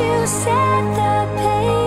you set the pace.